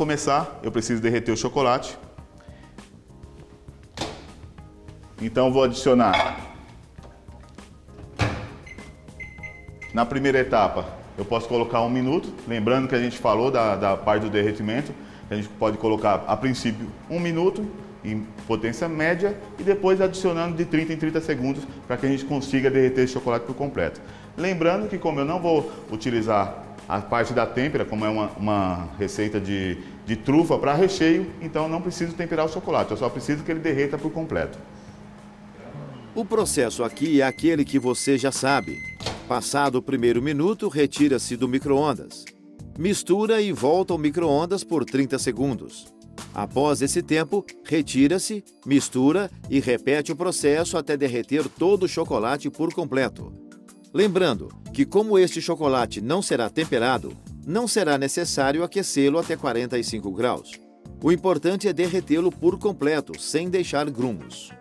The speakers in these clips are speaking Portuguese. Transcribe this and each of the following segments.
começar, eu preciso derreter o chocolate. Então vou adicionar na primeira etapa, eu posso colocar um minuto, lembrando que a gente falou da, da parte do derretimento, a gente pode colocar a princípio um minuto em potência média e depois adicionando de 30 em 30 segundos para que a gente consiga derreter esse chocolate por completo. Lembrando que como eu não vou utilizar a parte da têmpera, como é uma, uma receita de, de trufa para recheio, então não preciso temperar o chocolate, eu só preciso que ele derreta por completo. O processo aqui é aquele que você já sabe. Passado o primeiro minuto, retira-se do micro-ondas. Mistura e volta ao micro-ondas por 30 segundos. Após esse tempo, retira-se, mistura e repete o processo até derreter todo o chocolate por completo. Lembrando que, como este chocolate não será temperado, não será necessário aquecê-lo até 45 graus. O importante é derretê-lo por completo, sem deixar grumos.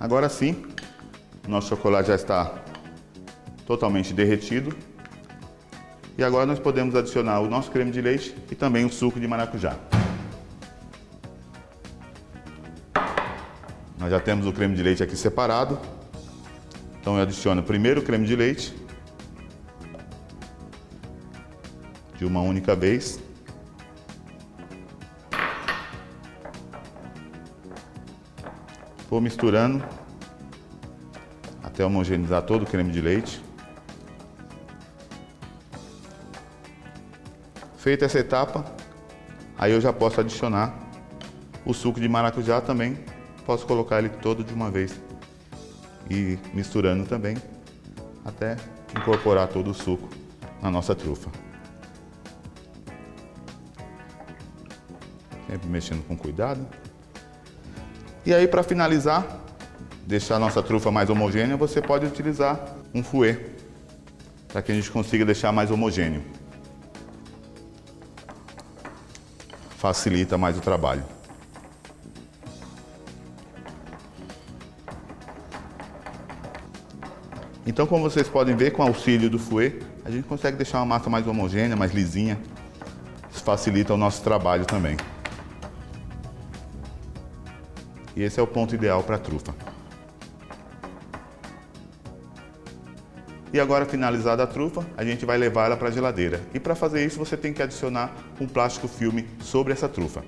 Agora sim, nosso chocolate já está totalmente derretido. E agora nós podemos adicionar o nosso creme de leite e também o suco de maracujá. Nós já temos o creme de leite aqui separado. Então eu adiciono primeiro o creme de leite. De uma única vez. Vou misturando até homogeneizar todo o creme de leite. Feita essa etapa, aí eu já posso adicionar o suco de maracujá também. Posso colocar ele todo de uma vez e misturando também até incorporar todo o suco na nossa trufa. Sempre mexendo com cuidado. E aí para finalizar, deixar a nossa trufa mais homogênea, você pode utilizar um fouet para que a gente consiga deixar mais homogêneo. Facilita mais o trabalho. Então, como vocês podem ver, com o auxílio do fouet, a gente consegue deixar uma massa mais homogênea, mais lisinha. Isso facilita o nosso trabalho também. E esse é o ponto ideal para a trufa. E agora, finalizada a trufa, a gente vai levar ela para a geladeira. E para fazer isso, você tem que adicionar um plástico filme sobre essa trufa.